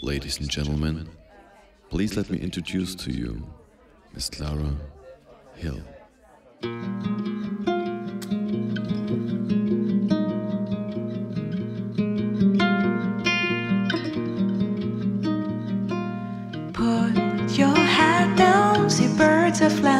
Ladies and gentlemen, please let me introduce to you Miss Clara Hill. Put your head down, see birds are flying.